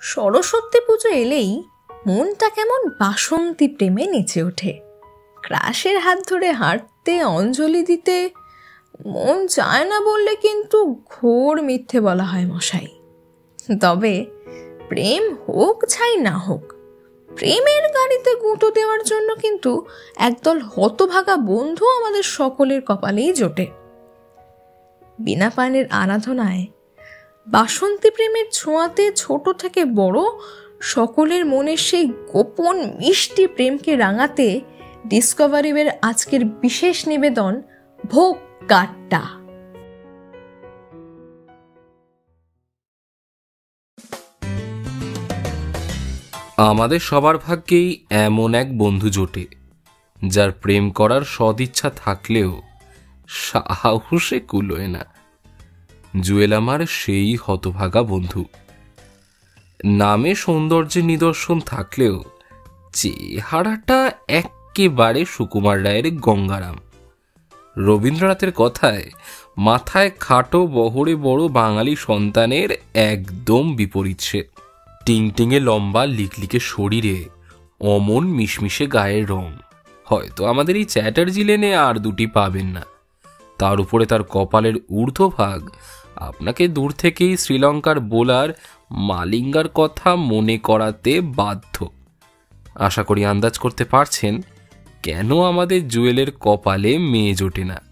সরস্বতী পুজো এলেই মনটা কেমন বাসন্তী প্রেমে নেচে ওঠে। ক্রাশের হাত ধরে হাঁটতে, অঞ্জলি দিতে, মন চায় না বললে কিন্তু ঘোর মিথ্যে বলা হয় মশাই। তবে প্রেম হোক ছাই না হোক, প্রেমের গাড়িতে গুঁতো দেওয়ার জন্য কিন্তু একদল হতভাগা বন্ধু আমাদের সকলের কপালেই জোটে। বিনা পানের আরাধনায় বাসন্তী প্রেমের ছোঁয়াতে ছোট থেকে বড় সকলের মনের সেই গোপন মিষ্টি প্রেমকে রাঙাতে ডিসকভারিবের আজকের বিশেষ নিবেদন ভোগ কাট্টা। আমাদের সবার ভাগ্যেই এমন এক বন্ধু জোটে, যার প্রেম করার সদিচ্ছা থাকলেও সাহসে কুলোয় না। জুয়েল আমার সেই হতভাগা বন্ধু। নামে সৌন্দর্যের নিদর্শন থাকলেও চেহারাটা একেবারে সুকুমার রায়ের গঙ্গারাম। রবীন্দ্রনাথের কথায় মাথায় খাটো বহরে বড় বাঙালি সন্তানের একদম বিপরীত সে। টিংটিংয়ে লম্বা লিকলিকে শরীরে অমন মিশমিশে গায়ের রং। হয়তো আমাদের এই চ্যাটার্জি লেনে আর দুটি পাবেন না। তার উপরে তার কপালের ঊর্ধ্বভাগ আপনাকে দূর থেকেই শ্রীলঙ্কার বোলার মালিঙ্গার কথা মনে করাতে বাধ্য। আশা করি আন্দাজ করতে পারছেন কেন আমাদের জুয়েলের কপালে মেয়ে জোটে না।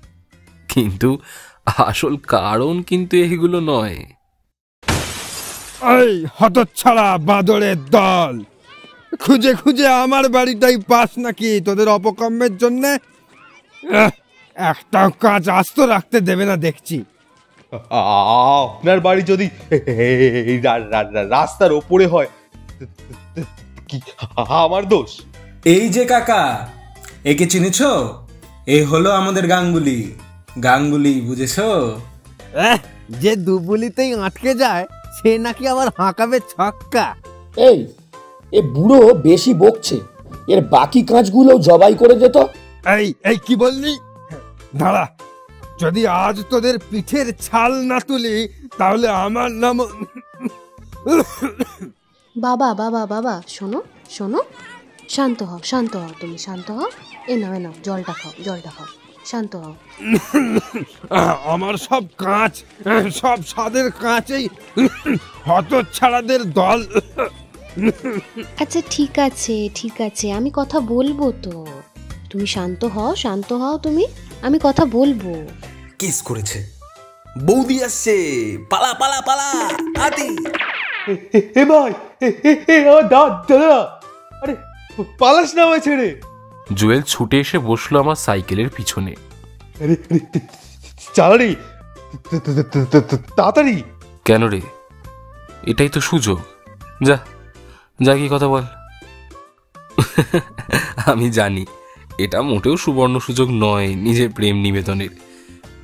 কিন্তু আসল কারণ কিন্তু এগুলো নয়। এই হতচ্ছাড়া বাদরের দল! খুঁজে খুঁজে আমার বাড়িটাই পাস নাকি তোদের অপকর্মের জন্যে? আহ, একটাও কাজ আস্ত রাখতে দেবে না দেখছি। আপনার বাড়ি যদি রাস্তার ওপরে হয় কি আমার দোষ? এই যে কাকা একে চিনেছ? এ হলো আমাদের গাঙ্গুলি। গাঙ্গুলি বুঝেছ? যে দুবুলিতেই আটকে যায় সে নাকি আবার হাঁকাবে ছক্কা। এই এ বুড়ো বেশি বকছে। এর বাকি কাজগুলো জবাই করে যেত এই এই কি বললি? দাঁড়া যদি আজ তোদের পিঠের ছাল না তুলি তাহলে আমার নাম বাবা বাবা বাবা শোনো শোনো। শান্ত হও শান্ত হও তুমি শান্ত হও। এ নাও এ নাও জলটা খাও জলটা খাও শান্ত হও। আমার সব কাঁচ সব স্বাদের কাঁচেই হতচ্ছাড়াদের দল। আচ্ছা ঠিক আছে ঠিক আছে আমি কথা বলব তো। তুমি শান্ত হও শান্ত হও তুমি। আমি কথা বলব। কিস করেছে। বৌদি আসছে। পালা পালা পালা। আদি এ- ভাই এ- আমার দা দাদা। আরে পালাস না আমায় ছেড়ে। জুয়েল ছুটে এসে বসল আমার সাইকেলের পিছনে। আরে আরে, চালারি তাড়াতাড়ি। কেন রে? এটাই তো সুযোগ। যা যা কি কথা বল। আমি জানি। এটা মোটেও সুবর্ণ সুযোগ নয় নিজের প্রেম নিবেদনের।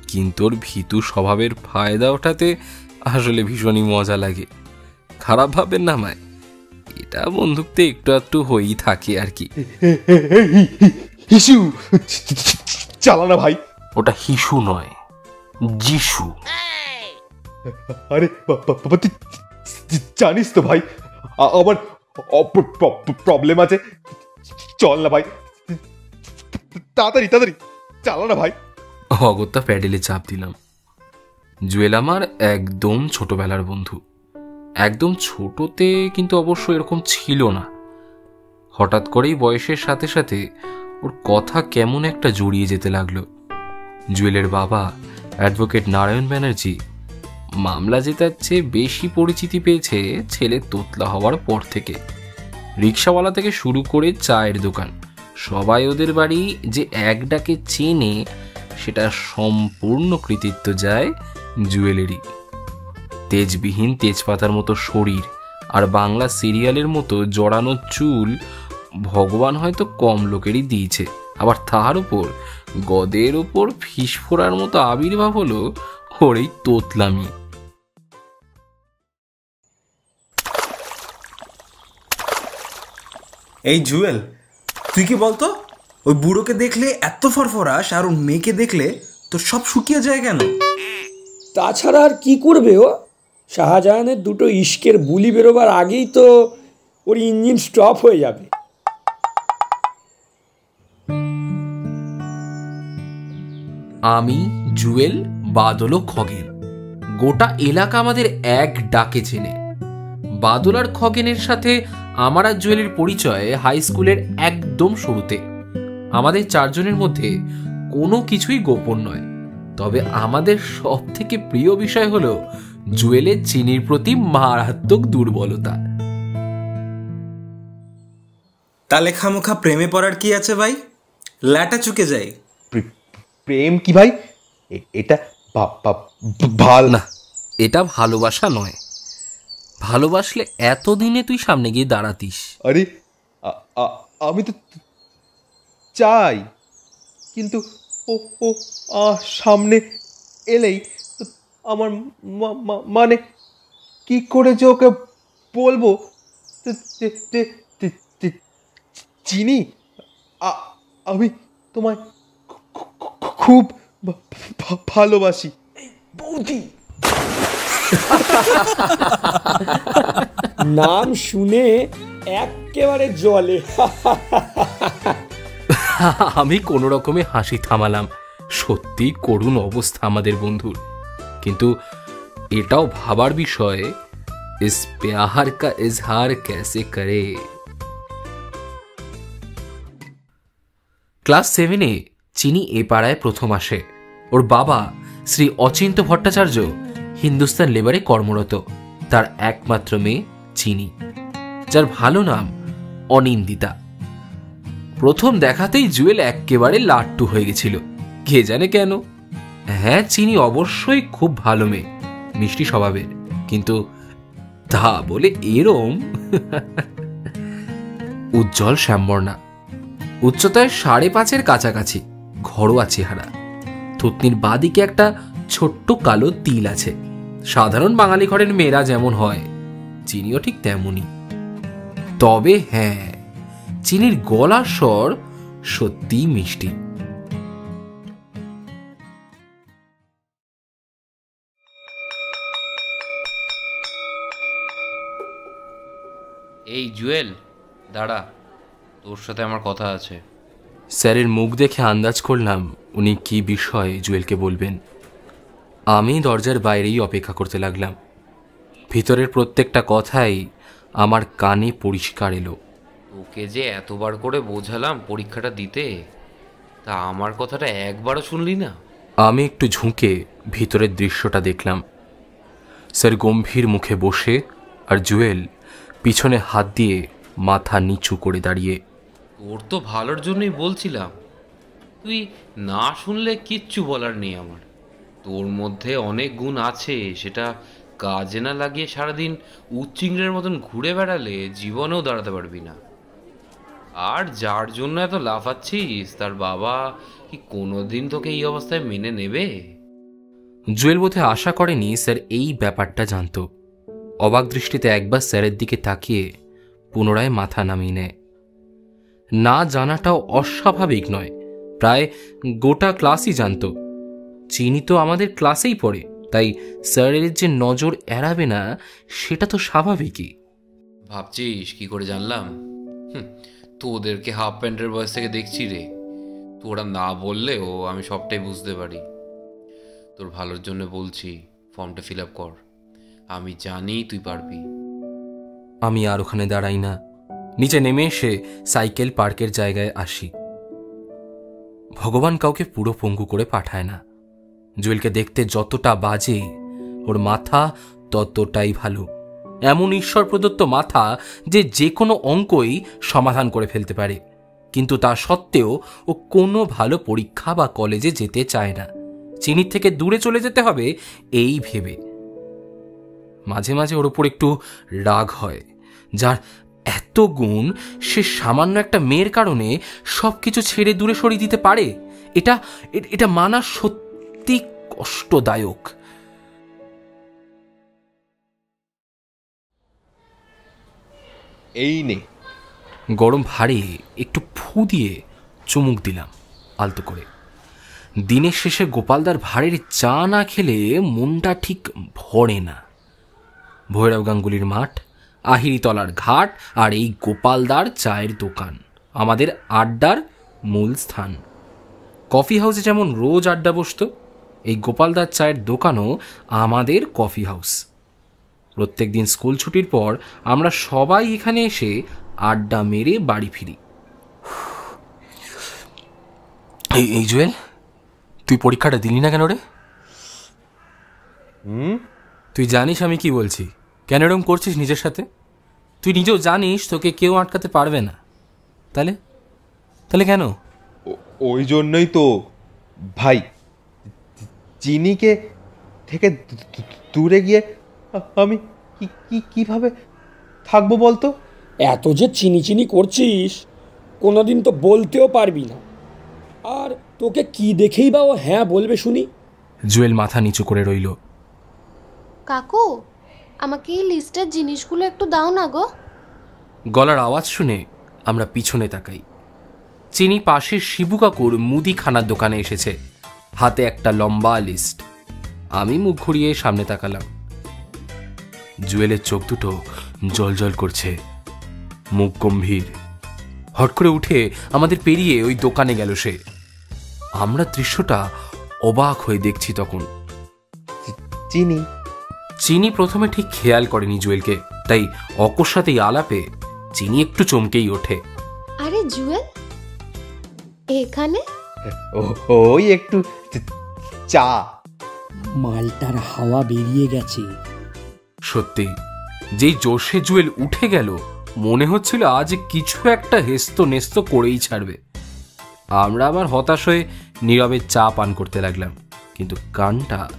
কিন্তু ওর ভীতু স্বভাবের ফায়দা ওঠাতে আসলে ভীষণই মজা লাগে। খারাপ ভাবেন না মায় এটা বন্ধুত্বে একটু একটু হয়েই থাকে আর কি। এ- এ- এ- হি- হি- হিসু! চালা না ভাই। ওটা হিসু নয় যিশু। আরে জানিস তো ভাই আ- আমার প্রবলেম আছে। চল না ভাই। তাড়াতাড়ি তাড়াতাড়ি। চালা না ভাই। অগত্যা প্যাডেলে চাপ দিলাম। জুয়েল আমার একদম ছোটবেলার বন্ধু। একদম ছোটতে কিন্তু অবশ্য এরকম ছিল না। হঠাৎ করেই বয়সের সাথে সাথে ওর কথা কেমন একটা জড়িয়ে যেতে লাগল। জুয়েলের বাবা, অ্যাডভোকেট নারায়ণ ব্যানার্জি, মামলা জেতার চেয়ে বেশি পরিচিতি পেয়েছে ছেলে তোতলা হওয়ার পর থেকে। রিক্সাওয়ালা থেকে শুরু করে চায়ের দোকান। সবাই ওদের বাড়ি যে এক ডাকে চেনে, সেটা সম্পূর্ণ কৃতিত্ব যায় জুয়েলারি তেজবিহীন তেজপাতার মতো শরীর আর বাংলা সিরিয়ালের মতো জড়ানো চুল ভগবান হয়তো কম লোকেরই দিয়েছে। আবার তাহার উপর, গদের ওপর ফিসফোড়ার মতো আবির্ভাব হলো ওর এই তোতলামি। এই জুয়েল তুই কি বলতো? ওই বুড়োকে দেখলে এত ফরফরাস আর ওর মেয়েকে দেখলে তোর সব শুকিয়ে যায় কেন? তাছাড়া আর কি করবে ও? শাহজাহানের দুটো ইস্কের বুলি বেরোবার আগেই তো ওর ইঞ্জিন স্টপ হয়ে যাবে। আমি জুয়েল বাদল ও খগেন। গোটা এলাকা আমাদের এক ডাকে চেনে। বাদল আর খগেনের সাথে আমার আর জুয়েলের পরিচয় হাই স্কুলের একদম শুরুতে। আমাদের চারজনের মধ্যে কোনো কিছুই গোপন নয়। তবে আমাদের সব থেকে প্রিয় বিষয় হলো জুয়েলের চিনির প্রতি মারাত্মক দুর্বলতা। তাহলে খামোখা প্রেমে পড়ার কি আছে ভাই? ল্যাটা চুকে যায়। প্রেম কি ভাই? এটা ভালো না এটা ভালোবাসা নয়। ভালোবাসলে এতদিনে তুই সামনে গিয়ে দাঁড়াতিস। আরে আমি তো চাই কিন্তু ও ও আ, সামনে এলেই তো আমার মা- মা- মানে কি করে যে ওকে বলব? চিনি? আমি তোমায় খুব ভালোবাসি। ভালোবাসি নাম শুনে একেবারে জলে। আমি কোনো রকমে হাসি থামালাম। সত্যি করুণ অবস্থা আমাদের বন্ধুর। কিন্তু এটাও ভাবার বিষয়, ইস প্যাহার কা ইজহার ক্যাসে করে। ক্লাস সেভেনে চিনি এ পাড়ায় প্রথম আসে। ওর বাবা শ্রী অচিন্ত ভট্টাচার্য হিন্দুস্তান লেবারে কর্মরত। তার একমাত্র মেয়ে চিনি, যার ভালো নাম অনিন্দিতা। প্রথম দেখাতেই জুয়েল একেবারে লাট্টু হয়ে গেছিল। কে জানে কেন? হ্যাঁ চিনি অবশ্যই খুব ভালো মেয়ে, মিষ্টি স্বভাবের। কিন্তু তা বলে এরম? উজ্জ্বল শ্যামবর্ণা, উচ্চতায় সাড়ে পাঁচের কাছাকাছি, ঘরোয়া চেহারা। থুতনির বাদিকে একটা ছোট্ট কালো তিল আছে। সাধারণ বাঙালি ঘরের মেয়েরা যেমন হয় চিনিও ঠিক তেমনই। তবে হ্যাঁ চিনির গলার স্বর সত্যিই মিষ্টি। এই জুয়েল দাঁড়া তোর সাথে আমার কথা আছে। স্যারের মুখ দেখে আন্দাজ করলাম উনি কি বিষয়ে জুয়েলকে বলবেন। আমি দরজার বাইরেই অপেক্ষা করতে লাগলাম। ভিতরের প্রত্যেকটা কথাই আমার কানে পরিষ্কার এলো। ওকে যে এতবার করে বোঝালাম পরীক্ষাটা দিতে তা আমার কথাটা একবারও শুনলি না? আমি একটু ঝুঁকে ভিতরের দৃশ্যটা দেখলাম। স্যার গম্ভীর মুখে বসে আর জুয়েল পিছনে হাত দিয়ে মাথা নিচু করে দাঁড়িয়ে। ওর তো ভালোর জন্যই বলছিলাম। তুই না শুনলে কিচ্ছু বলার নেই আমার। তোর মধ্যে অনেক গুণ আছে, সেটা কাজে না লাগিয়ে সারাদিন উচ্চিংড়ের মতন ঘুরে বেড়ালে জীবনেও দাঁড়াতে পারবি না। আর যার জন্য এত লাফাচ্ছিস, তার বাবা কি কোনোদিন তোকে এই অবস্থায় মেনে নেবে? জুয়েল বোধে আশা করেনি স্যার এই ব্যাপারটা জানতো। অবাক দৃষ্টিতে একবার স্যারের দিকে তাকিয়ে পুনরায় মাথা নামিয়ে নেয়। না জানাটাও অস্বাভাবিক নয়, প্রায় গোটা ক্লাসই জানতো। চিনি তো আমাদের ক্লাসেই পড়ে তাই স্যারের যে নজর এড়াবে না সেটা তো স্বাভাবিকই। ভাবছিস? কি করে জানলাম? হুম, তোদেরকে হাফ প্যান্টের বয়স থেকে দেখছি রে। তোরা না বললেও আমি সবটাই বুঝতে পারি। তোর ভালোর জন্য বলছি ফর্মটা ফিল আপ কর। আমি জানি তুই পারবি। আমি আর ওখানে দাঁড়াই না। নিচে নেমে এসে সাইকেল পার্কের জায়গায় আসি। ভগবান কাউকে পুরো পঙ্গু করে পাঠায় না। জুয়েলকে দেখতে যতটা বাজে, ওর মাথা ততটাই ভালো। এমন ঈশ্বর প্রদত্ত মাথা যে যে কোনো অঙ্কই সমাধান করে ফেলতে পারে। কিন্তু তা সত্ত্বেও ও কোনো ভালো পরীক্ষা বা কলেজে যেতে চায় না। চিনির থেকে দূরে চলে যেতে হবে, এই ভেবে। মাঝে মাঝে ওর উপর একটু রাগ হয়, যার এত গুণ সে সামান্য একটা মেয়ের কারণে সব কিছু ছেড়ে দূরে সরিয়ে দিতে পারে। এটা এটা মানা সত্যি কষ্টদায়ক। এই নে। গরম ভারে একটু ফু দিয়ে চুমুক দিলাম আলতো করে। দিনের শেষে গোপালদার ভাড়ের চা না খেলে মনটা ঠিক ভরে না। ভৈরব গাঙ্গুলির মাঠ আহিরিতলার ঘাট আর এই গোপালদার চায়ের দোকান আমাদের আড্ডার মূল স্থান। কফি হাউসে যেমন রোজ আড্ডা বসতো এই গোপালদার চায়ের দোকানও আমাদের কফি হাউস। প্রত্যেক দিন স্কুল ছুটির পর আমরা সবাই এখানে এসে আড্ডা মেরে বাড়ি ফিরি। এই এই জুয়েল তুই পরীক্ষাটা দিলি না কেন রে? হুম? তুই জানিস আমি কি বলছি? কেন এরকম করছিস নিজের সাথে? তুই নিজেও জানিস তোকে কেউ আটকাতে পারবে না। তাহলে? তাহলে কেন? ওই জন্যই তো। ভাই চিনিকে থেকে দূরে গিয়ে আমি কি কি- কীভাবে থাকব বলতো? এত যে চিনি চিনি করছিস কোনোদিন তো বলতেও পারবি না। আর তোকে কি দেখেই বা ও হ্যাঁ বলবে শুনি? জুয়েল মাথা নিচু করে রইল। কাকু আমাকে এই লিস্টের জিনিসগুলো একটু দাও না গো। গলার আওয়াজ শুনে আমরা পিছনে তাকাই। চিনি পাশের শিবু কাকুর মুদিখানার দোকানে এসেছে। হাতে একটা লম্বা লিস্ট আমি মুখ ঘুরিয়ে সামনে তাকালাম। জুয়েলের চোখ দুটো জল জল করছে। মুখ গম্ভীর। হট করে উঠে আমাদের পেরিয়ে ওই দোকানে গেল সে। আমরা দৃশ্যটা অবাক হয়ে দেখছি তখন। চিনি। চিনি প্রথমে ঠিক খেয়াল করেনি জুয়েলকে। তাই অকস্মাতেই আলাপে চিনি একটু চমকেই ওঠে। আরে জুয়েল এখানে? ওই একটু চা। মালটার হাওয়া বেরিয়ে গেছে। সত্যি যেই জোশে জুয়েল উঠে গেল মনে হচ্ছিল আজ কিছু একটা হেস্ত নেস্ত করেই ছাড়বে। আমরা আবার হতাশ হয়ে নীরবে চা পান করতে লাগলাম কিন্তু কানটা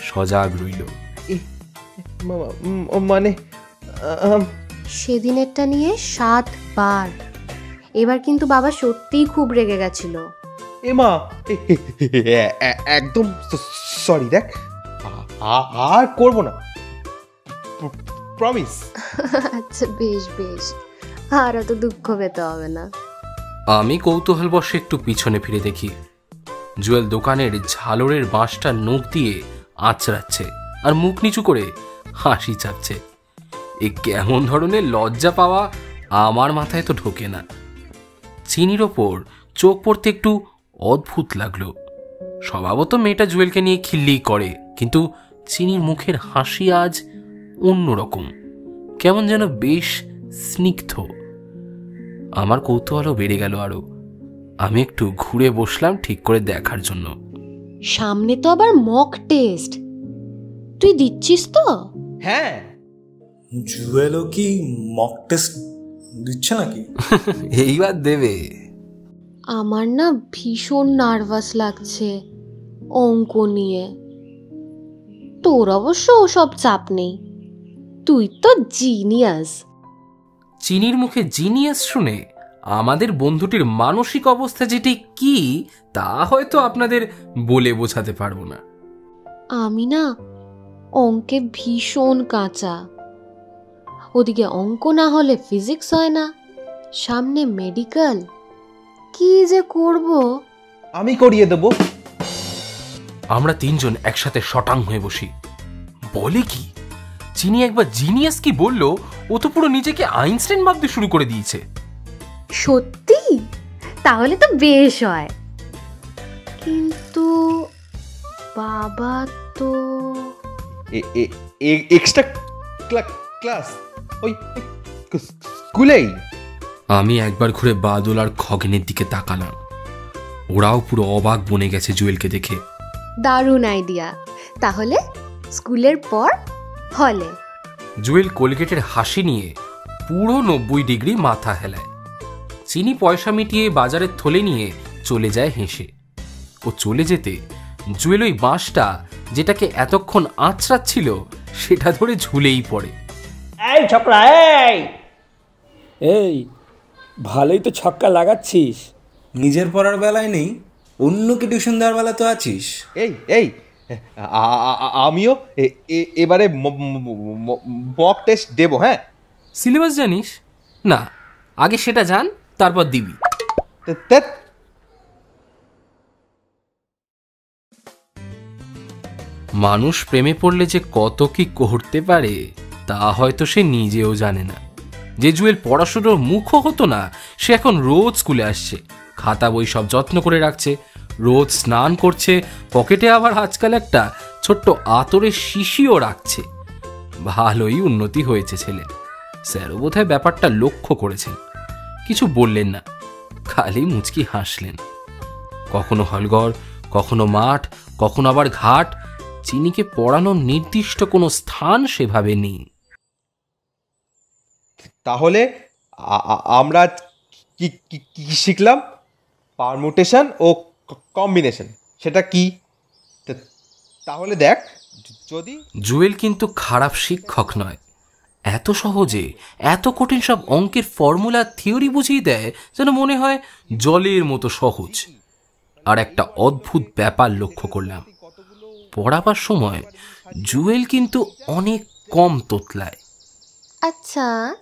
সজাগ রইল। মানে সেদিনেরটা নিয়ে সাত সাতবার। এবার কিন্তু বাবা সত্যিই খুব রেগে গেছিল। এমা একদম সরি দেখ। আর করব না। প্রমিস আচ্ছা বেশ বেশ। আর অত দুঃখ পেতে হবে না। আমি কৌতূহলবশে একটু পিছনে ফিরে দেখি। জুয়েল দোকানের ঝালরের বাঁশটা নখ দিয়ে আঁচড়াচ্ছে আর মুখ নিচু করে হাসি চাপছে এ কেমন ধরনের লজ্জা পাওয়া আমার মাথায় তো ঢোকে না। চিনির ওপর চোখ পড়তে একটু অদ্ভুত লাগল। স্বভাবত মেয়েটা জুয়েলকে নিয়ে খিল্লি করে কিন্তু চিনির মুখের হাসি আজ অন্যরকম। কেমন যেন বেশ স্নিগ্ধ। আমার কৌতূহলও বেড়ে গেল আরও। আমি একটু ঘুরে বসলাম ঠিক করে দেখার জন্য। সামনে তো আবার মক টেস্ট তুই দিচ্ছিস তো? হ্যাঁ। জুয়েলও কি মক টেস্ট দিচ্ছে নাকি? এইবার দেবে। আমার না ভীষণ নার্ভাস লাগছে অঙ্ক নিয়ে। তোর অবশ্য ওসব চাপ নেই। তুই তো জিনিয়াস। চিনির মুখে জিনিয়াস শুনে আমাদের বন্ধুটির মানসিক অবস্থা যেটি কি তা হয়তো আপনাদের বলে বোঝাতে পারব না। আমি না অঙ্কে ভীষণ কাঁচা। ওদিকে অঙ্ক না হলে ফিজিক্স হয় না সামনে মেডিকেল। কি যে করব? আমি করিয়ে দেবো। আমরা তিনজন একসাথে শটাং হয়ে বসি। বলে কি? চিনি একবার জিনিয়াস কি বলল ও তো পুরো নিজেকে আইনস্টাইন ভাবতে শুরু করে দিয়েছে। সত্যি? তাহলে তো বেশ হয়। কিন্তু বাবা তো এক্সট্রা ক্লাস ওই ওই স্কুলেই। আমি একবার ঘুরে বাদল আর খগেনের দিকে তাকালাম। ওরাও পুরো অবাক বনে গেছে জুয়েলকে দেখে। দারুণ আইডিয়া। তাহলে স্কুলের পর হলে। জুয়েল কোলগেটের হাসি নিয়ে পুরো নব্বই ডিগ্রি মাথা হেলায়। চিনি পয়সা মিটিয়ে বাজারের থলে নিয়ে চলে যায় হেসে। ও চলে যেতে জুয়েল ওই বাঁশটা যেটাকে এতক্ষণ আঁচড়াচ্ছিল সেটা ধরে ঝুলেই পড়ে। এই ছকরা এই! এই ভালোই তো ছক্কা লাগাচ্ছিস। নিজের পড়ার বেলায় নেই অন্যকে টিউশন দেওয়ার বেলা তো আছিস। এই এই আমিও এবারে মক টেস্ট দেবো হ্যাঁ? সিলেবাস জানিস? না আগে সেটা জান তারপর দিবি। মানুষ প্রেমে পড়লে যে কত কি করতে পারে তা হয়তো সে নিজেও জানে না। যে জুয়েল পড়াশুনোর মুখও হতো না। সে এখন রোজ স্কুলে আসছে। খাতা বই সব যত্ন করে রাখছে। রোজ স্নান করছে। পকেটে আবার আজকাল একটা ছোট্ট আতরের শিশিও রাখছে। ভালোই উন্নতি হয়েছে ছেলে। স্যারও বোধহয় ব্যাপারটা লক্ষ্য করেছেন। কিছু বললেন না। খালি মুচকি হাসলেন। কখনো হলঘর, কখনো মাঠ, কখনো আবার ঘাট। চিনিকে পড়ানোর নির্দিষ্ট কোনো স্থান সেভাবে নেই। তাহলে আমরা কি- কি শিখলাম? পারমুটেশন ও কম্বিনেশন। সেটা কি? তাহলে দেখ যদি জুয়েল কিন্তু খারাপ শিক্ষক নয়। এত সহজে এত কঠিন সব অঙ্কের ফর্মুলা থিওরি বুঝিয়ে দেয় যেন মনে হয় জলের মতো সহজ। আর একটা অদ্ভুত ব্যাপার লক্ষ্য করলাম। পড়াবার সময় জুয়েল কিন্তু অনেক কম তোতলায়। আচ্ছা।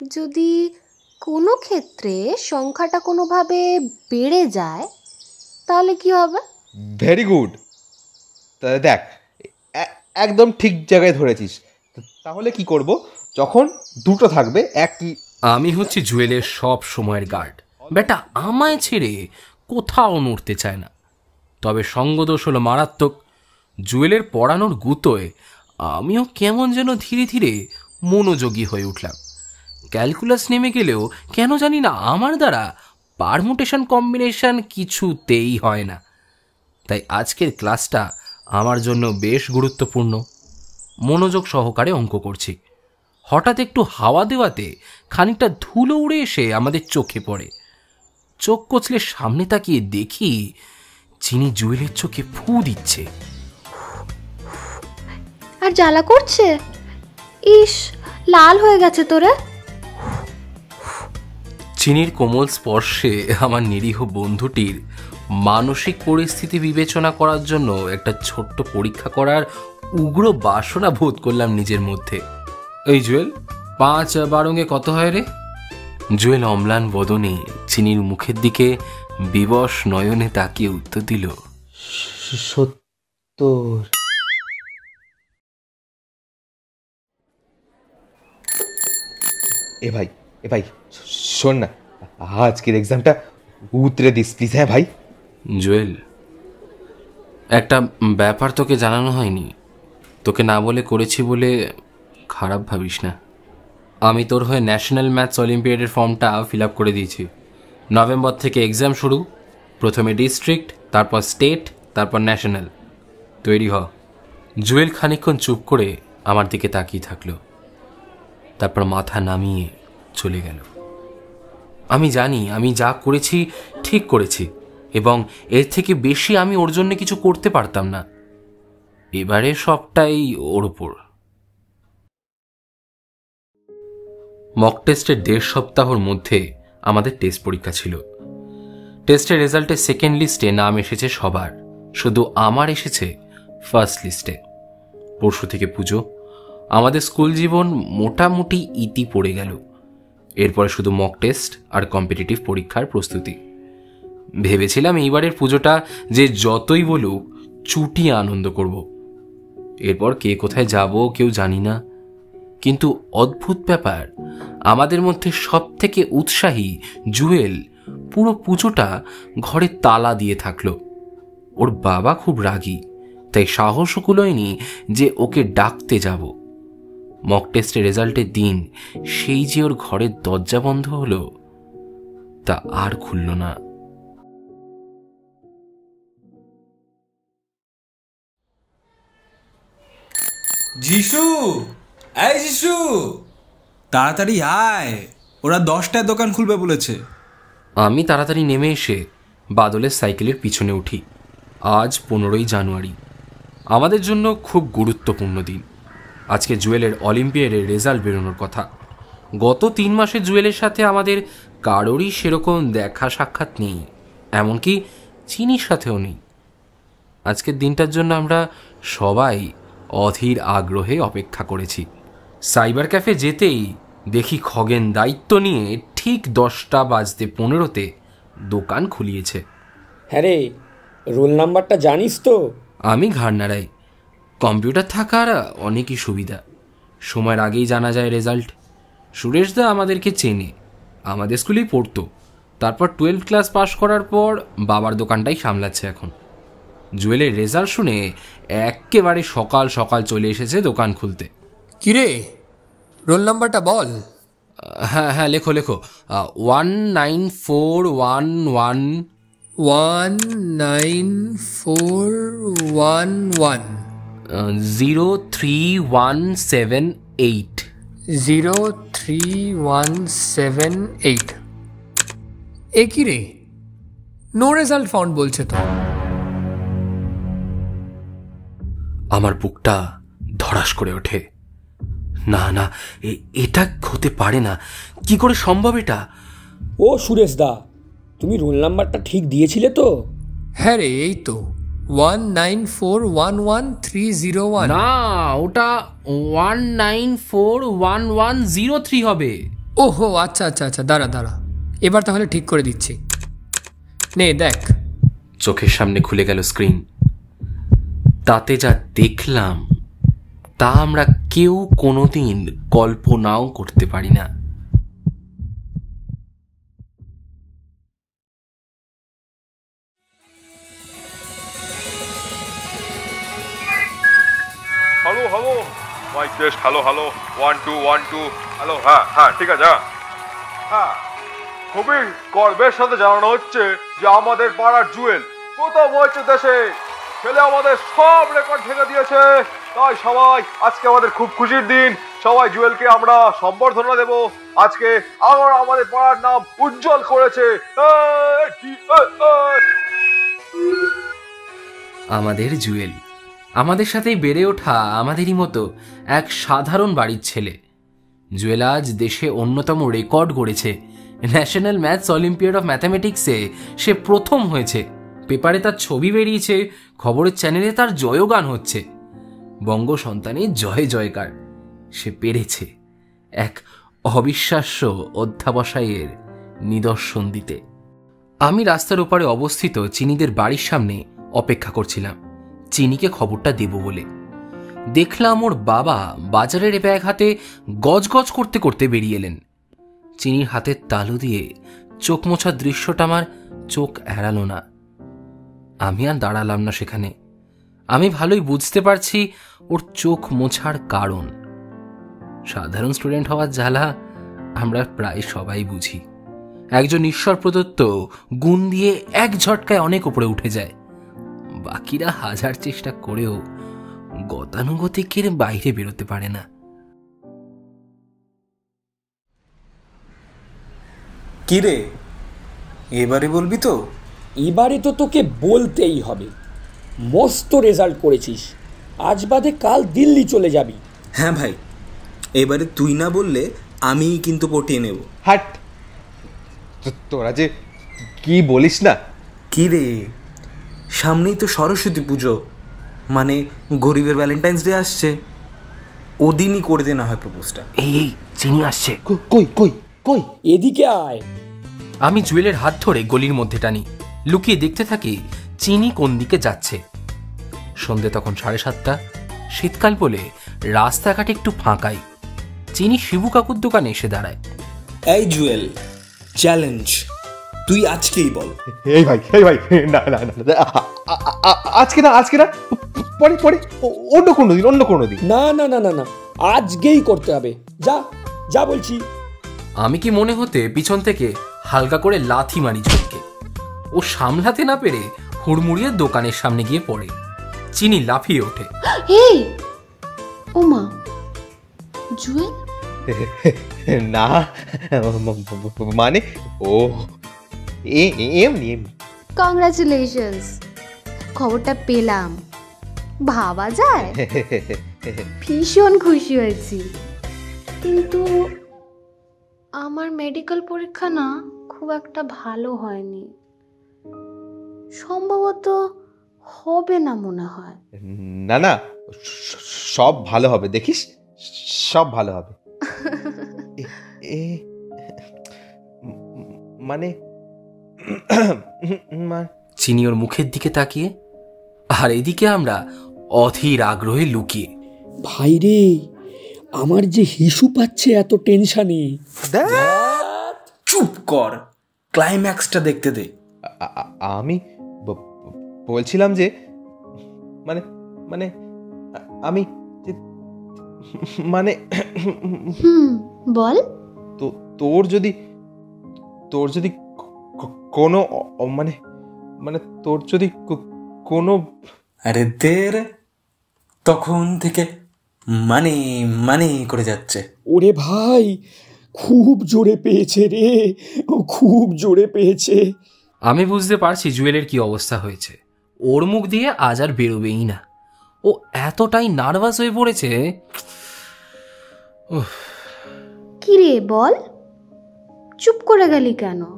যদি কোনো ক্ষেত্রে সংখ্যাটা কোনোভাবে বেড়ে যায় তাহলে কি হবে? ভেরি গুড তাহলে দেখ একদম ঠিক জায়গায় ধরেছিস। তাহলে কি করব? যখন দুটো থাকবে একই আমি হচ্ছি জুয়েলের সব সময়ের গার্ড বেটা আমায় ছেড়ে কোথাও নড়তে চায় না। তবে সঙ্গদোষ হলো মারাত্মক। জুয়েলের পড়ানোর গুতোয় আমিও কেমন যেন ধীরে ধীরে মনোযোগী হয়ে উঠলাম। ক্যালকুলাস নেমে গেলেও কেন জানি না আমার দ্বারা পারমুটেশন কম্বিনেশন কিছুতেই হয় না। তাই আজকের ক্লাসটা আমার জন্য বেশ গুরুত্বপূর্ণ। মনোযোগ সহকারে অঙ্ক করছি। হঠাৎ একটু হাওয়া দেওয়াতে খানিকটা ধুলো উড়ে এসে আমাদের চোখে পড়ে। চোখ কচলে সামনে তাকিয়ে দেখি চিনি জুয়েলের চোখে ফু দিচ্ছে। আর জ্বালা করছে? ইস, লাল হয়ে গেছে তোরে। চিনির কোমল স্পর্শে আমার নিরীহ বন্ধুটির মানসিক পরিস্থিতি বিবেচনা করার জন্য একটা ছোট্ট পরীক্ষা করার উগ্র বাসনা বোধ করলাম নিজের মধ্যে। এই জুয়েল, পাঁচ বারঙ্গে কত হয় রে? জুয়েল অম্লান বদনে চিনির মুখের দিকে বিবশ নয়নে তাকিয়ে উত্তর দিল, সত্তর। এ ভাই এ ভাই, শোন না। আজকের এক্সামটা উতরে দিস প্লিজ হ্যাঁ ভাই। জুয়েল, একটা ব্যাপার তোকে জানানো হয়নি। তোকে না বলে করেছি বলে খারাপ ভাবিস না। আমি তোর হয়ে ন্যাশনাল ম্যাথস অলিম্পিয়াডের ফর্মটা ফিল আপ করে দিয়েছি। নভেম্বর থেকে এক্সাম শুরু, প্রথমে ডিস্ট্রিক্ট তারপর স্টেট তারপর ন্যাশনাল তৈরি হ। জুয়েল খানিকক্ষণ চুপ করে আমার দিকে তাকিয়ে থাকল। তারপর মাথা নামিয়ে চলে গেল। আমি জানি, আমি যা করেছি ঠিক করেছি, এবং এর থেকে বেশি আমি ওর জন্য কিছু করতে পারতাম না। এবারে সবটাই ওর ওপর মক টেস্টের দেড় সপ্তাহর মধ্যে আমাদের টেস্ট পরীক্ষা ছিল। টেস্টের রেজাল্টে সেকেন্ড লিস্টে নাম এসেছে সবার, শুধু আমার এসেছে ফার্স্ট লিস্টে। পরশু থেকে পুজো, আমাদের স্কুল জীবন মোটামুটি ইতি পড়ে গেল। এরপরে শুধু মক টেস্ট আর কম্পিটিটিভ পরীক্ষার প্রস্তুতি। ভেবেছিলাম এইবারের পুজোটা যে যতই বলুক চুটিয়ে আনন্দ করব। এরপর কে কোথায় যাব কেউ জানি না। কিন্তু অদ্ভুত ব্যাপার, আমাদের মধ্যে সব থেকে উৎসাহী জুয়েল পুরো পুজোটা ঘরে তালা দিয়ে থাকল। ওর বাবা খুব রাগী, তাই সাহসও কুলোয়নি যে ওকে ডাকতে যাব। মক টেস্টের রেজাল্টের দিন সেই যে ওর ঘরের দরজা বন্ধ হলো তা আর খুলল না। যিশু এই যিশু তাড়াতাড়ি আয় ওরা দশটায় দোকান খুলবে বলেছে। আমি তাড়াতাড়ি নেমে এসে বাদলের সাইকেলের পিছনে উঠি। আজ পনেরোই জানুয়ারি। আমাদের জন্য খুব গুরুত্বপূর্ণ দিন। আজকে জুয়েলের অলিম্পিয়াডের রেজাল্ট বেরোনোর কথা। গত তিন মাসে জুয়েলের সাথে আমাদের কারোরই সেরকম দেখা সাক্ষাৎ নেই এমনকি চিনির সাথেও নেই। আজকের দিনটার জন্য আমরা সবাই অধীর আগ্রহে অপেক্ষা করেছি। সাইবার ক্যাফে যেতেই দেখি খগেন দায়িত্ব নিয়ে ঠিক দশটা বাজতে পনেরোতে দোকান খুলিয়েছে। হ্যাঁ রে রোল নাম্বারটা জানিস তো? আমি ঘাড় নাড়াই। কম্পিউটার থাকার অনেকই সুবিধা। সময়ের আগেই জানা যায় রেজাল্ট। সুরেশদা আমাদেরকে চেনে। আমাদের স্কুলেই পড়তো। তারপর টুয়েলভ ক্লাস পাশ করার পর বাবার দোকানটাই সামলাচ্ছে এখন। জুয়েলের রেজাল্ট শুনে একেবারে সকাল সকাল চলে এসেছে দোকান খুলতে। কিরে? রোল নাম্বারটা বল। হ্যাঁ হ্যাঁ লেখো লেখো। One nine four one one. One nine four one one. Zero three one seven eight zero three one seven eight এ কি রে? নো রেজাল্ট ফাউন্ড বলছে তো। আমার বুকটা ধড়াস করে ওঠে। না না এ- এটা হতে পারে না। কি করে সম্ভব এটা? ও সুরেশ দা তুমি রোল নাম্বারটা ঠিক দিয়েছিলে তো? হ্যাঁ রে এই তো। One nine four one one three zero one না ওটা one nine four one one zero three হবে। ওহো আচ্ছা আচ্ছা আচ্ছা দাঁড়া দাঁড়া। এবার তাহলে ঠিক করে দিচ্ছি। নে দেখ। চোখের সামনে খুলে গেল স্ক্রিন তাতে যা দেখলাম তা আমরা কেউ কোনোদিন কল্পনাও করতে পারি না। Hello mike test hello hello. One two one two hello হ্যাঁ হ্যাঁ ঠিক আছে হ্যাঁ। হ্যাঁ খুবই গর্বের সাথে জানানো হচ্ছে যে আমাদের পাড়ার জুয়েল প্রথম হয়েছে দেশে। ছেলে আমাদের সব রেকর্ড ভেঙে দিয়েছে। তাই সবাই, আজকে আমাদের খুব খুশির দিন। সবাই জুয়েলকে আমরা সম্বর্ধনা দেব। আজকে আমরা আমাদের পাড়ার নাম উজ্জ্বল করেছে। আমাদের জুয়েল। আমাদের সাথেই বেড়ে ওঠা আমাদেরই মতো এক সাধারণ বাড়ির ছেলে। জুয়েল আজ দেশে অন্যতম রেকর্ড গড়েছে। ন্যাশনাল ম্যাথস অলিম্পিয়াড অফ ম্যাথামেটিক্সে সে প্রথম হয়েছে। পেপারে তার ছবি বেরিয়েছে, খবরের চ্যানেলে তার জয়গান হচ্ছে। বঙ্গ সন্তানের জয় জয়কার, সে পেরেছে এক অবিশ্বাস্য অধ্যাবসায়ের নিদর্শন দিতে। আমি রাস্তার ওপারে অবস্থিত চিনিদের বাড়ির সামনে অপেক্ষা করছিলাম। চিনিকে খবরটা দেব বলে। দেখলাম ওর বাবা বাজারের ব্যাগ হাতে গজগজ করতে করতে বেরিয়ে এলেন। চিনির হাতের তালু দিয়ে চোখ মোছার দৃশ্যটা আমার চোখ এড়ালো না। আমি আর দাঁড়ালাম না সেখানে। আমি ভালোই বুঝতে পারছি ওর চোখ মোছার কারণ। সাধারণ স্টুডেন্ট হওয়ার জ্বালা আমরা প্রায় সবাই বুঝি। একজন ঈশ্বর প্রদত্ত গুণ দিয়ে এক ঝটকায় অনেক উপরে উঠে যায়। বাকিরা হাজার চেষ্টা করেও গতানুগতিকের বাইরে বেরোতে পারে না। কি রে এবারে বলবি তো? এবারে তো তোকে বলতেই হবে। মস্ত রেজাল্ট করেছিস। আজ বাদে কাল দিল্লি চলে যাবি। হ্যাঁ ভাই এবারে তুই না বললে আমিই কিন্তু পটিয়ে নেব। হাট! তো- তোরা যে কি বলিস না? কি রে সামনেই তো সরস্বতী পুজো। মানে গরিবের ভ্যালেন্টাইন্স ডে আসছে। ওদিনই করে দে না হয় প্রপোজটা এই এই চিনি আসছে। কই- কই কই কই? এদিকে আয়। আমি জুয়েলের হাত ধরে গলির মধ্যে টানি। লুকিয়ে দেখতে থাকি চিনি কোন দিকে যাচ্ছে। সন্ধে তখন সাড়ে সাতটা। শীতকাল বলে রাস্তাঘাট একটু ফাঁকাই। চিনি শিবু কাকুর দোকানে এসে দাঁড়ায়। এই জুয়েল চ্যালেঞ্জ তুই আজকেই বল। এই ভাই এই ভাই না না না আজকে না আজকে না পরে পরে অন্য কোনো দিন অন্য কোনো দিন। না না না না না আজকেই করতে হবে। যা যা বলছি। আমি কি মনে হতে পিছন থেকে হালকা করে লাথি মারি ঝটকে ও সামলাতে না পেরে হুড়মুড়িয়ে দোকানের সামনে গিয়ে পড়ে। চিনি লাফিয়ে ওঠে। এই ও মা জুয়েল না মানে ও এমনি এমনি। কংগ্রাচুলেশনস খবরটা পেলাম। ভাবা যায়। ভীষণ খুশি হয়েছি। কিন্তু আমার মেডিকেল পরীক্ষা না খুব একটা ভালো হয়নি। সম্ভবত হবে না মনে হয়। না না সব ভালো হবে দেখিস? সব ভালো হবে। মানে চিনি ওর মুখের দিকে তাকিয়ে আর এদিকে আমরা অধীর আগ্রহে লুকিয়ে। ভাই রে আমার যে হিসু পাচ্ছে এত টেনশানে। চুপ কর ক্লাইম্যাক্সটা দেখতে দে। আমি বলছিলাম যে মানে মানে আমি মানে বল। তো তোর যদি তোর যদি কোনো মানে মানে তোর যদি কোনো আরে দের তখন থেকে মানে মানে করে যাচ্ছে। ওরে ভাই খুব জোরে পেয়েছে রে ও খুব জোরে পেয়েছে। আমি বুঝতে পারছি জুয়েলের কি অবস্থা হয়েছে। ওর মুখ দিয়ে আজ আর বেরোবেই না। ও এতটাই নার্ভাস হয়ে পড়েছে। উফ, কি রে বল চুপ করে গেলি কেন?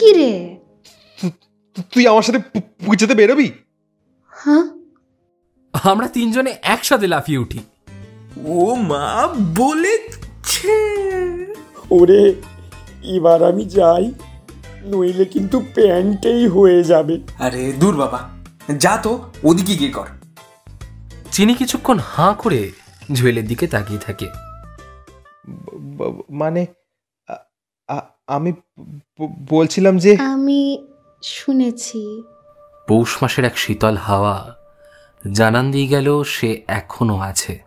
কি রে তুই আমার সাথে পুজোতে বেরোবি? হ্যাঁ? আমরা তিনজনে একসাথে লাফিয়ে উঠি। ও মা বলেছে। ওরে এবার আমি যাই নইলে কিন্তু প্যান্টেই হয়ে যাবে। আরে দূর বাবা যা তো ওদিকে গিয়ে কর। চিনি কিছুক্ষণ হাঁ করে জুয়েলের দিকে তাকিয়ে থাকে। মানে আমি বলছিলাম যে আমি শুনেছি। পৌষ মাসের এক শীতল হাওয়া জানান দিয়ে গেল সে এখনও আছে।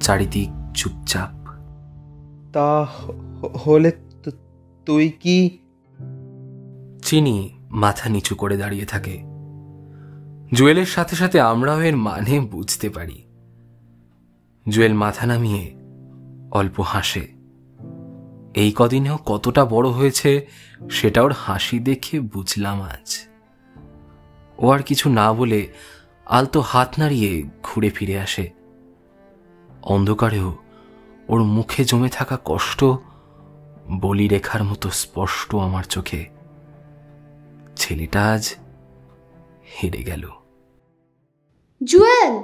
চারিদিক চুপচাপ। তা হলে তু- তুই কি চিনি মাথা নিচু করে দাঁড়িয়ে থাকে। জুয়েলের সাথে সাথে আমরাও এর মানে বুঝতে পারি। জুয়েল মাথা নামিয়ে অল্প হাসে। এই কদিনেও কতটা বড় হয়েছে সেটা ওর হাসি দেখে বুঝলাম আজ। ও আর কিছু না বলে আলতো হাত নাড়িয়ে ঘুরে ফিরে আসে। অন্ধকারেও ওর মুখে জমে থাকা কষ্ট বলি রেখার মতো স্পষ্ট আমার চোখে। ছেলেটা আজ হেরে গেল। জুয়েল!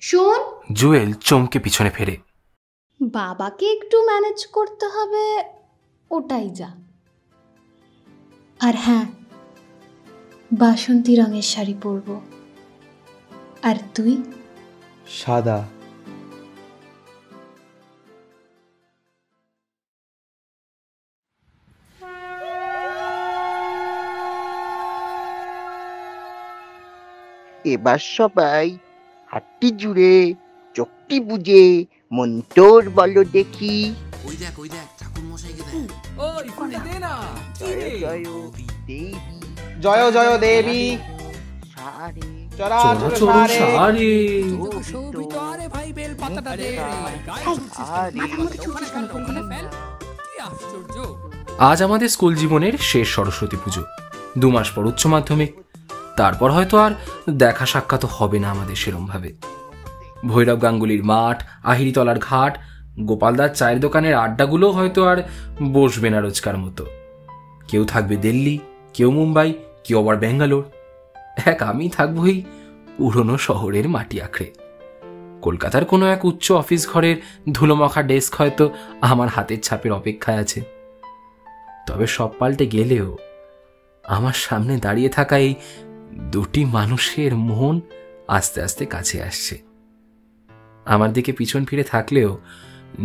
শোন। জুয়েল চমকে পিছনে ফেরে। বাবাকে একটু ম্যানেজ করতে হবে ওটাই যা। আর হ্যাঁ বাসন্তী রঙের শাড়ি পরবো। আর তুই? সাদা। এবার সবাই হাতটি জুড়ে চোখটি বুঝে মন্তর বলো দেখি। ওই দেখ ওই দেখ ঠাকুর মশাইকে দেখ। জয় জয় দেবী। জয় জয় দেবী। সারে। চরাচর চরাচর সারে। সারে। ভাই বেল পাতাটা দে। আজ আমাদের স্কুল জীবনের শেষ সরস্বতী পুজো। দু মাস পর উচ্চ মাধ্যমিক। তারপর হয়তো আর দেখা সাক্ষাৎ হবে না আমাদের সেরমভাবে। ভৈরব গাঙ্গুলির মাঠ, আহিরিতলার ঘাট, গোপালদার চায়ের দোকানের আড্ডাগুলো হয়তো আর বসবে না রোজকার মতো। কেউ থাকবে দিল্লি, কেউ মুম্বাই, কেউ আবার ব্যাঙ্গালোর। এক আমি থাকবই পুরনো শহরের মাটি আঁকড়ে কলকাতার কোনো এক উচ্চ অফিস ঘরের ধুলোমাখা ডেস্ক হয়তো আমার হাতের ছাপের অপেক্ষায় আছে। তবে সব পাল্টে গেলেও আমার সামনে দাঁড়িয়ে থাকা এই দুটি মানুষের মন আস্তে আস্তে কাছে আসছে। আমার দিকে পিছন ফিরে থাকলেও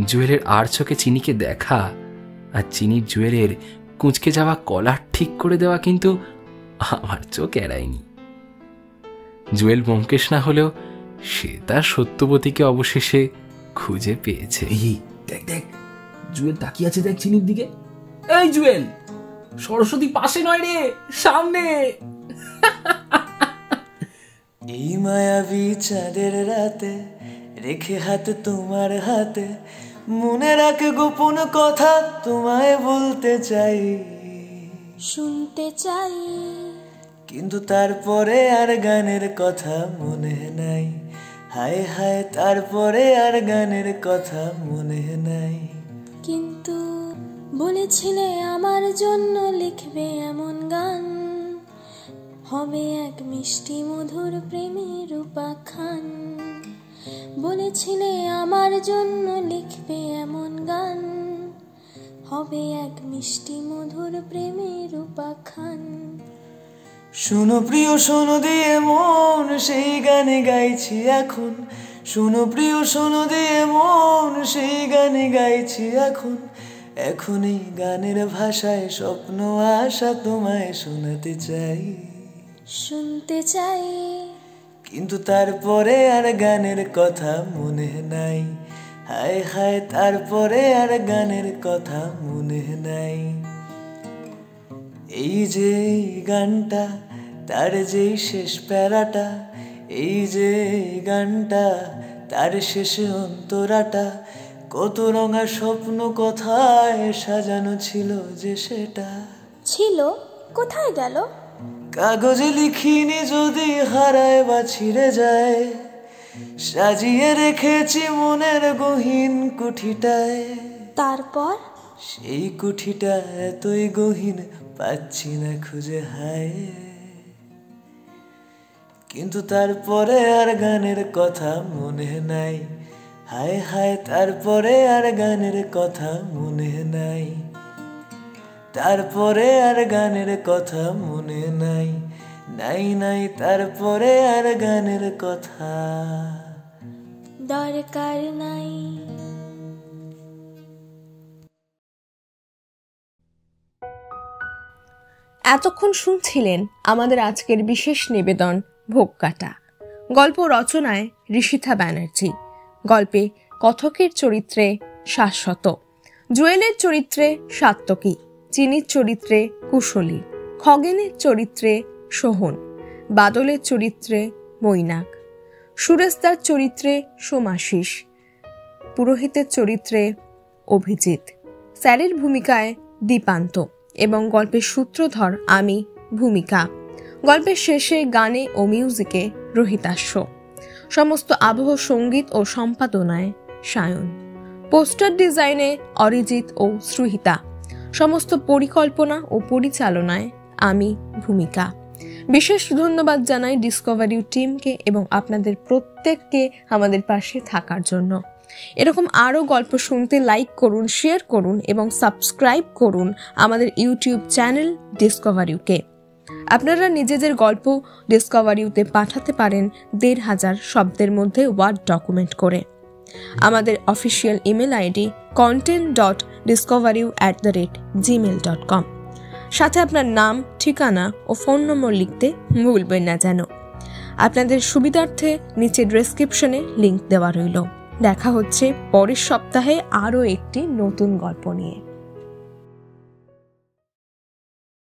জুয়েলের আর চোখে চিনিকে দেখা আর চিনির জুয়েলের কুঁচকে যাওয়া কলার ঠিক করে দেওয়া কিন্তু আমার চোখ এড়ায়নি। জুয়েল ব্যোমকেশ না হলেও সে তার সত্যবতীকে অবশেষে খুঁজে পেয়েছে। এই দেখ দেখ জুয়েল তাকিয়ে আছে দেখ চিনির দিকে। এই জুয়েল সরস্বতী পাশে নয় রে সামনে। এই মায়াবী চাঁদের রাতে রেখে হাত তোমার হাতে মনে রাখ গোপন কথা তোমায় বলতে চাই। শুনতে চাই। কিন্তু তারপরে আর গানের কথা মনে নাই। হায় হায় তারপরে আর গানের কথা মনে নাই। কিন্তু বলেছিলে আমার জন্য লিখবে এমন গান। হবে এক মিষ্টি মধুর প্রেমের উপাখ্যান বলেছিলে আমার জন্য লিখবে এমন গান। হবে এক মিষ্টি মধুর প্রেমের উপাখ্যান। শোনো প্রিয় শোনো দিয়ে মন সেই গানে গাইছি এখন। শোনো প্রিয় শোনো দিয়ে মন সেই গানে গাইছি এখন। এখন এই গানের ভাষায় স্বপ্ন আশা তোমায় শোনাতে চাই। শুনতে চাই। কিন্তু তারপরে আর গানের কথা মনে নাই। হায় হায়, তারপরে আর গানের কথা মনে নাই। এই যে গানটা, তার যেই শেষ প্যারাটা, এই যে গানটা, তার শেষে অন্তরাটা, কত রঙা স্বপ্ন কথায় সাজানো ছিল যে সেটা। ছিল, কোথায় গেল? কাগজে লিখিনি যদি হারায় বা ছিঁড়ে যায় সাজিয়ে রেখেছি মনের গহীন কুঠিটায়। তারপর? সেই কুঠিটা এতই গহীন পাচ্ছি না খুঁজে হায়। কিন্তু তারপরে আর গানের কথা মনে নাই হায় হায় তারপরে আর গানের কথা মনে নাই। তারপরে আর গানের কথা মনে নাই নাই নাই তারপরে আর গানের কথা। দরকার নাই। এতক্ষণ শুনছিলেন আমাদের আজকের বিশেষ নিবেদন ভোগ কাটা। গল্প রচনায় ঋষিতা ব্যানার্জি। গল্পে কথকের চরিত্রে শাশ্বত। জুয়েলের চরিত্রে সাত্তকী চিনির চরিত্রে কুশলী, খগেনের চরিত্রে সোহন, বাদলের চরিত্রে মৈনাক, সুরেশদার চরিত্রে সোমাশিস, পুরোহিতের চরিত্রে অভিজিৎ। স্যারের ভূমিকায় দীপান্ত এবং গল্পের সূত্রধর আমি ভূমিকা। গল্পের শেষে গানে ও মিউজিকে রোহিতাস্য সমস্ত আবহ সংগীত ও সম্পাদনায় সায়ন। পোস্টার ডিজাইনে অরিজিৎ ও শ্রুহিতা সমস্ত পরিকল্পনা ও পরিচালনায় আমি ভূমিকা। বিশেষ ধন্যবাদ জানাই ডিসকভারি টিমকে এবং আপনাদের প্রত্যেককে আমাদের পাশে থাকার জন্য। এরকম আরও গল্প শুনতে লাইক করুন শেয়ার করুন এবং সাবস্ক্রাইব করুন আমাদের ইউটিউব চ্যানেল ডিসকভারিউকে আপনারা নিজেদের গল্প ডিসকভারিউতে পাঠাতে পারেন দেড় হাজার শব্দের মধ্যে ওয়ার্ড ডকুমেন্ট করে। আমাদের official email ID content dot discovery at the rate Gmail dot com সাথে আপনার নাম, ঠিকানা ও ফোন নম্বর লিখতে ভুলবেন না যেন। আপনাদের সুবিধার্থে নিচে ডেসক্রিপশনে লিংক দেওয়া রইল। দেখা হচ্ছে পরের সপ্তাহে আরও একটি নতুন গল্প নিয়ে।